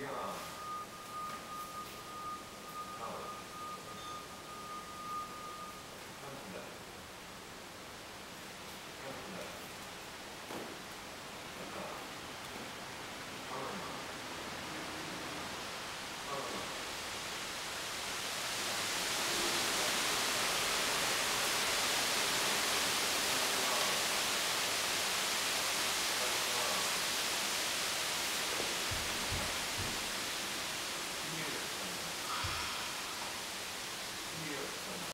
Yeah.